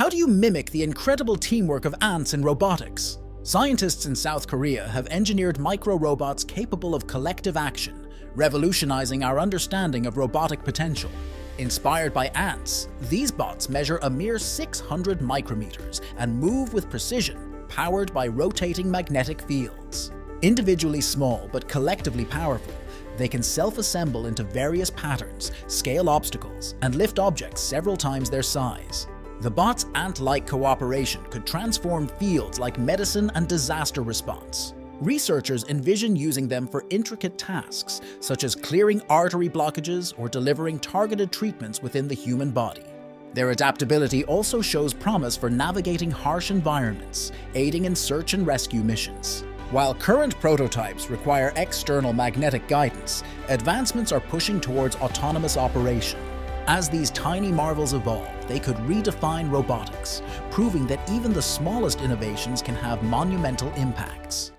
How do you mimic the incredible teamwork of ants in robotics? Scientists in South Korea have engineered micro-robots capable of collective action, revolutionizing our understanding of robotic potential. Inspired by ants, these bots measure a mere 600 micrometers and move with precision, powered by rotating magnetic fields. Individually small but collectively powerful, they can self-assemble into various patterns, scale obstacles, and lift objects several times their size. The bot's ant-like cooperation could transform fields like medicine and disaster response. Researchers envision using them for intricate tasks, such as clearing artery blockages or delivering targeted treatments within the human body. Their adaptability also shows promise for navigating harsh environments, aiding in search and rescue missions. While current prototypes require external magnetic guidance, advancements are pushing towards autonomous operation. As these tiny marvels evolve, they could redefine robotics, proving that even the smallest innovations can have monumental impacts.